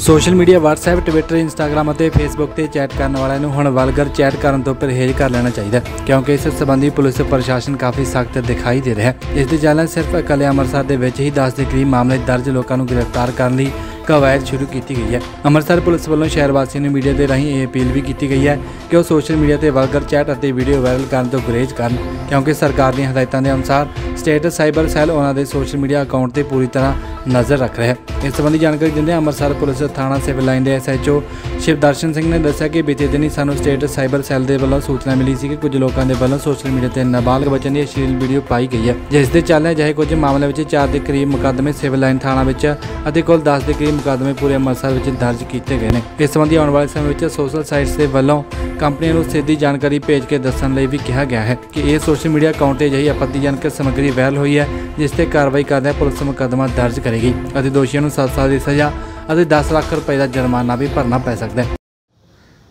Social media WhatsApp, Twitter, Instagram ਅਤੇ Facebook ਤੇ chat ਕਰਨ ਵਾਲਿਆਂ ਨੂੰ ਹੁਣ ਵਲਗਰ ਚੈਟ ਕਰਨ ਤੋਂ ਪਰਹੇਜ਼ ਕਰ ਲੈਣਾ ਚਾਹੀਦਾ ਹੈ, ਕਿਉਂਕਿ ਇਸ ਸੰਬੰਧੀ ਪੁਲਿਸ ਪ੍ਰਸ਼ਾਸਨ ਕਾਫੀ ਸਖਤ ਦਿਖਾਈ ਦੇ ਰਿਹਾ ਹੈ। ਇਸ ਦੇ ਚੱਲਣ ਸਿਰਫ ਇਕੱਲੇ ਅੰਮ੍ਰਿਤਸਰ ਦੇ ਵਿੱਚ ਹੀ 10 ਦੇ ਕਰੀਬ ਮਾਮਲੇ ਦਰਜ ਲੋਕਾਂ ਨੂੰ ਗ੍ਰਿਫਤਾਰ ਕਰਨ ਲਈ ਕਵਾਇਦ ਸ਼ੁਰੂ ਕੀਤੀ ਗਈ ਹੈ। ਅੰਮ੍ਰਿਤਸਰ ਪੁਲਿਸ ਵੱਲੋਂ ਸ਼ਹਿਰ ਵਾਸੀਆਂ ਨੂੰ ਮੀਡੀਆ ਦੇ ਰਾਹੀਂ ਇਹ ਅਪੀਲ ਵੀ ਕੀਤੀ ਗਈ ਹੈ ਕਿ ਉਹ ਸੋਸ਼ਲ ਮੀਡੀਆ ਤੇ ਵਲਗਰ ਚੈਟ ਅਤੇ ਵੀਡੀਓ ਵਾਇਰਲ ਕਰਨ ਤੋਂ ਗੁਰੇਜ਼ ਕਰਨ, ਕਿਉਂਕਿ ਸਰਕਾਰ ਦੀਆਂ ਹਦਾਇਤਾਂ ਦੇ ਅਨੁਸਾਰ ਸਟੇਟ ਸਾਈਬਰ ਸੈੱਲ ਉਹਨਾਂ ਦੇ ਸੋਸ਼ਲ ਮੀਡੀਆ ਅਕਾਊਂਟ ਤੇ ਪੂਰੀ ਤਰ੍ਹਾਂ ਨਜ਼ਰ ਰੱਖ ਰਿਹਾ ਹੈ। ਇਸ ਸੰਬੰਧੀ ਜਾਣਕਾਰੀ ਦਿੰਦੇ ਅੰਮ੍ਰਿਤਸਰ ਪੁਲਿਸ ਥਾਣਾ ਸਿਵਲ ਲਾਈਨ ਦੇ ਐਸਐਚਓ ਸ਼ਿਵਦਰਸ਼ਨ ਸਿੰਘ ਨੇ ਦੱਸਿਆ ਕਿ ਬੀਤੇ ਦਿਨੀ ਸਾਨੂੰ ਸਟੇਟ ਸਾਈਬਰ ਸੈੱਲ ਦੇ ਵੱਲੋਂ ਸੂਚਨਾ ਮਿਲੀ ਸੀ ਕਿ ਕੁਝ ਲੋਕਾਂ ਦੇ ਵੱਲੋਂ ਸੋਸ਼ਲ ਮੀਡੀਆ ਤੇ ਨਾਬਾਲਗ ਬੱਚਿਆਂ ਦੀ ਅਸ਼ਲੀਲ ਵੀਡੀਓ ਪਾਈ ਗਈ ਹੈ। ਜਿਸ ਦੇ ਚੱਲਦੇ ਅਜਿਹੇ ਕੁਝ ਮਾਮਲੇ ਵਿੱਚ 4 ਦੇ ਕਰੀਬ ਮੁਕੱਦਮੇ ਸਿਵਲ ਲਾਈਨ ਥਾਣਾ ਵਿੱਚ ਅਤੇ ਕੁੱਲ 10 ਦੇ ਕਰੀਬ ਮੁਕੱਦਮੇ ਪੂਰੇ ਅੰਮ੍ਰਿਤਸਰ ਵਿੱਚ ਦਰਜ ਕੀਤੇ ਗਏ ਨੇ। ਇਸ ਸੰਬੰਧੀ ਆਉਣ ਵਾਲੇ ਸਮੇਂ ਵਿੱਚ ਸੋਸ਼ਲ ਸਾਈਟਸ ਦੇ ਵੱਲੋਂ ਕੰਪਨੀਆਂ ਨੂੰ ਸਿੱਧੀ ਜਾਣਕਾਰੀ ਭੇਜ ਕੇ ਦੱਸਣ ਲਈ ਵੀ ਕਿਹਾ ਗਿਆ ਹੈ ਕਿ ਇਹ ਸੋਸ਼ਲ ਮੀਡੀਆ ਅਕਾਊਂਟ ਤੇ ਅਜਿਹੀ ਆਪੱਤੀਜਨਕ ਸਮੱਗਰੀ ਵਾਇਰਲ ਹੋਈ ਹੈ, ਜਿਸ ਤੇ ਕਾਰਵਾਈ ਕਰਦਿਆਂ ਪੁਲਿਸ ਮੁਕੱਦਮਾ ਦਰਜ ਕਰੇਗੀ ਅਤੇ ਦੋਸ਼ੀਆਂ ਨੂੰ 7 ਸਾਲ ਦੀ ਸਜ਼ਾ ਅਤੇ 10 ਲੱਖ ਰੁਪਏ ਦਾ ਜੁਰਮਾਨਾ ਵੀ ਭਰਨਾ ਪੈ ਸਕਦਾ ਹੈ।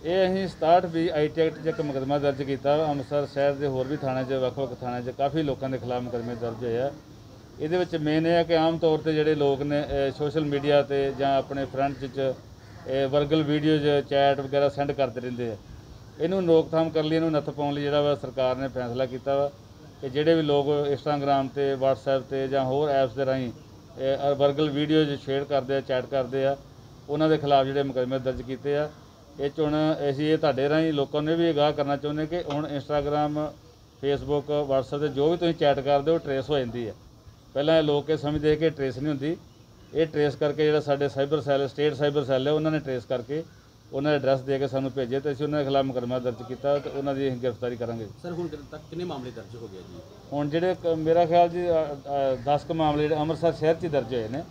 ਇਹ ਅਸੀਂ 67 ਵੀ ਆਈਟੀ ਐਕਟ 'ਚ ਇੱਕ ਮੁਕੱਦਮਾ ਦਰਜ ਕੀਤਾ ਅੰਮ੍ਰਿਤਸਰ ਸ਼ਹਿਰ ਦੇ ਹੋਰ ਵੀ ਥਾਣਿਆਂ 'ਚ, ਵੱਖ-ਵੱਖ ਥਾਣਿਆਂ 'ਚ ਕਾਫੀ ਲੋਕਾਂ ਦੇ ਖਿਲਾਫ ਮੁਕੱਦਮੇ ਦਰਜ ਹੋਏ ਆ। ਇਹਦੇ ਵਿੱਚ ਮੇਨ ਇਹ ਹੈ ਕਿ ਆਮ ਤੌਰ ਤੇ ਜਿਹੜੇ ਲੋਕ ਨੇ ਸੋਸ਼ਲ ਮੀਡੀਆ ਤੇ ਜਾਂ ਆਪਣੇ ਫਰੈਂਡਸ 'ਚ ਵਰਗਲ ਵੀਡੀਓਜ਼ ਚੈਟ ਵਗੈਰਾ ਸੈਂਡ ਕਰਦੇ ਰਹਿੰਦੇ ਆ। ਇਹਨੂੰ ਰੋਕਥਾਮ ਕਰਨ ਲਈ, ਇਹਨੂੰ ਨੱਥ ਪਾਉਣ ਲਈ ਜਿਹੜਾ ਵਾ ਸਰਕਾਰ ਨੇ ਫੈਸਲਾ ਕੀਤਾ ਵਾ ਕਿ ਜਿਹੜੇ ਵੀ ਲੋਕ ਇੰਸਟਾਗ੍ਰam ਤੇ, WhatsApp ਤੇ ਜਾਂ ਹੋਰ ਐਪਸ ਦੇ ਰਾਹੀਂ ਵਰਗਲ ਵੀਡੀਓਜ਼ ਸ਼ੇਅਰ ਕਰਦੇ ਆ ਚੈਟ ਕਰਦੇ ਆ, ਉਹਨਾਂ ਦੇ ਖਿਲਾਫ ਜਿਹੜੇ ਮੁਕੱਦਮੇ ਦਰਜ ਕੀਤੇ ਆ। ਇਹ 'ਚ ਹੁਣ ਅਸੀਂ ਇਹ ਤੁਹਾਡੇ ਰਾਹੀਂ ਲੋਕਾਂ ਨੂੰ ਵੀ ਅਗਾਹ ਕਰਨਾ ਚਾਹੁੰਦੇ ਕਿ ਹੁਣ ਇੰਸਟਾਗ੍ਰam ਫੇਸਬੁੱਕ WhatsApp ਤੇ ਜੋ ਵੀ ਤੁਸੀਂ ਚੈਟ ਕਰਦੇ ਹੋ ਟਰੇਸ ਹੋ ਜਾਂਦੀ ਹੈ ਪਹਿਲਾਂ ਇਹ ਲੋਕ ਇਹ ਸਮਝਦੇ ਕਿ ਟਰੇਸ ਨਹੀਂ ਹੁੰਦੀ। ਇਹ ਟਰੇਸ ਕਰਕੇ ਜਿਹੜਾ ਸਾਡੇ cyber cell state cyber cell ਹੈ ਉਹਨਾਂ ਨੇ ਟਰੇਸ ਕਰਕੇ ਉਹਨਾਂ ਦੇ ਐਡਰੈਸ ਦੇ ਕੇ ਸਾਨੂੰ ਭੇਜੇ ਤੇ ਅਸੀਂ ਉਹਨਾਂ ਦੇ ਖਿਲਾਫ ਮੁਕੱਦਮਾ ਦਰਜ ਕੀਤਾ ਤੇ ਉਹਨਾਂ ਦੀ ਅਸੀਂ ਗ੍ਰਿਫਤਾਰੀ ਕਰਾਂਗੇ। ਸਰ ਹੁਣ ਤੱਕ ਕਿੰਨੇ ਮਾਮਲੇ ਦਰਜ ਹੋ ਗਏ ਜੀ? ਹੁਣ ਜਿਹੜੇ ਕ- ਮੇਰਾ ਖਿਆਲ ਜੀ 10 ਕੁ ਮਾਮਲੇ ਜਿਹੜੇ ਅੰਮ੍ਰਿਤਸਰ ਸ਼ਹਿਰ 'ਚ ਹੀ ਦਰਜ ਹੋਏ ਨੇ।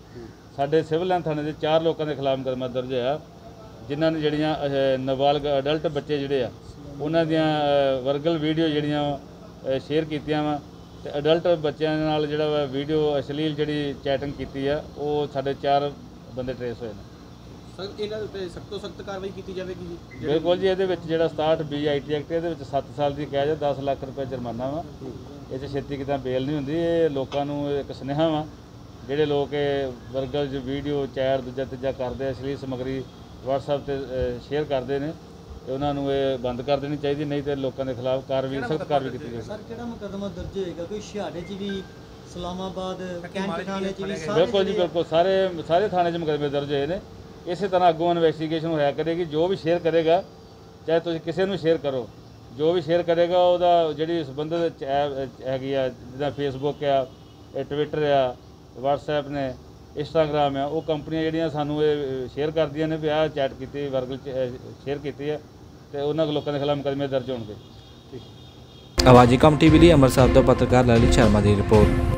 ਸਾਡੇ ਸਿਵਲ ਲਾਈਨ ਥਾਣੇ ਦੇ ਚਾਰ ਲੋਕਾਂ ਦੇ ਖਿਲਾਫ ਮੁਕੱਦਮਾ ਦਰਜ ਹੋਇਆ। ਜਿਨ੍ਹਾਂ ਨੇ ਜਿਹੜੀਆਂ ਅਹ, ਨਾਬਾਲਗ ਅਡਲਟ ਬੱਚੇ ਜਿਹੜੇ ਆ ਉਹਨਾਂ ਦੀਆਂ ਵਰਗਲ ਵੀਡੀਓ ਜਿਹੜੀਆਂ ਸ਼ੇਅਰ ਕੀਤੀਆਂ ਵਾ। ਤੇ ਅਡਲਟ ਬੱਚਿਆਂ ਨਾਲ ਜਿਹੜਾ ਵਾ ਵੀਡੀਓ ਅਸ਼ਲੀਲ ਜਿਹੜੀ ਚੈਟਿੰਗ ਕੀਤੀ ਆ ਉਹ ਸਾਡੇ ਚਾਰ ਬੰਦੇ ਟਰੇਸ ਹੋਏ ਨੇ। ਸਰ ਇਹਨਾਂ ਦੇ ਉੱਤੇ ਸਖਤ ਤੋਂ ਸਖਤ ਕਾਰਵਾਈ ਕੀਤੀ ਜਾਵੇਗੀ ਜੀ? ਬਿਲਕੁਲ ਜੀ ਇਹਦੇ ਵਿੱਚ ਜਿਹੜਾ 67 ਬੀ ਆਈਟੀ ਐਕਟ ਇਹਦੇ ਵਿੱਚ 7 ਸਾਲ ਦੀ ਕੈਦ ਹੈ 10 ਲੱਖ ਰੁਪਏ ਜੁਰਮਾਨਾ ਵਾ। ਇਹ 'ਚ ਛੇਤੀ ਕਿਤਾ ਬੇਲ ਨਹੀਂ ਹੁੰਦੀ ਇਹ ਲੋਕਾਂ ਨੂੰ ਇੱਕ ਸੁਨੇਹਾ ਵਾ। ਜਿਹੜੇ ਲੋਕ ਇਹ ਵਰਗਲ ਚ ਵੀਡੀਓ ਚੈਟ ਦੂਜਾ ਤੀਜਾ ਕਰਦੇ ਅਸ਼ਲੀਲ ਸਮੱਗਰੀ WhatsApp ਤੇ ਸ਼ੇਅਰ ਕਰਦੇ ਨੇ। ਤੇ ਉਹਨਾਂ ਨੂੰ ਇਹ ਬੰਦ ਕਰ ਦੇਣੀ ਚਾਹੀਦੀ ਨਹੀਂ ਤੇ ਲੋਕਾਂ ਦੇ ਖਿਲਾਫ ਕਾਰਵਾਈ ਸਖਤ ਕਾਰਵਾਈ ਕੀਤੀ ਜਾਵੇ ਸਰ ਕਿਹੜਾ ਮੁਕੱਦਮਾ ਦਰਜ ਹੋਏਗਾ? ਕੋਈ ਛਿਹਾੜੇ 'ਚ ਵੀ ਇਸਲਾਮਾਬਾਦ ਕੈਂਟ ਥਾਣੇ 'ਚ ਵੀ ਸਾਰੇ ਬਿਲਕੁਲ ਜੀ ਬਿਲਕੁਲ। ਸਾਰੇ ਸਾਰੇ ਥਾਣੇ 'ਚ ਮੁਕੱਦਮੇ ਦਰਜ ਹੋਏ ਨੇ। ਇਸੇ ਤਰ੍ਹਾਂ ਅੱਗੋਂ ਇਨਵੈਸਟੀਗੇਸ਼ਨ ਹੋਇਆ ਕਰੇਗੀ। ਜੋ ਵੀ ਸ਼ੇਅਰ ਕਰੇਗਾ ਚਾਹੇ ਤੁਸੀਂ ਕਿਸੇ ਨੂੰ ਸ਼ੇਅਰ ਕਰੋ ਜੋ ਵੀ ਸ਼ੇਅਰ ਕਰੇਗਾ ਉਹਦਾ ਜਿਹੜੀ ਸੰਬੰਧਿਤ ਐਪ ਹੈਗੀ ਆ ਜਿੱਦਾਂ ਫੇਸਬੁੱਕ ਆ ਇਹ ਟਵਿੱਟਰ ਆ WhatsApp ਨੇ ਇੰਸਟਾਗ੍ਰam ਆ ਉਹ ਕੰਪਨੀਆਂ ਜਿਹੜੀਆਂ ਸਾਨੂੰ ਇਹ ਸ਼ੇਅਰ ਕਰਦੀਆਂ ਨੇ ਵੀ ਆਹ ਚੈਟ ਕੀਤੀ ਵਰਗਲ ਸ਼ੇਅਰ ਕੀਤੀ ਹੈ ਤੇ ਉਹਨਾਂ ਲੋਕਾਂ ਦੇ ਖਿਲਾਫ ਮੁਕੱਦਮੇ ਦਰਜ ਹੋਣਗੇ। ਆਵਾਜ਼ੀ ਕਮ ਟੀਵੀ ਲਈ ਅੰਮ੍ਰਿਤਸਰ ਤੋਂ ਪੱਤਰਕਾਰ ਲਲਿਤ ਸ਼ਰਮਾ ਦੀ ਰਿਪੋਰਟ।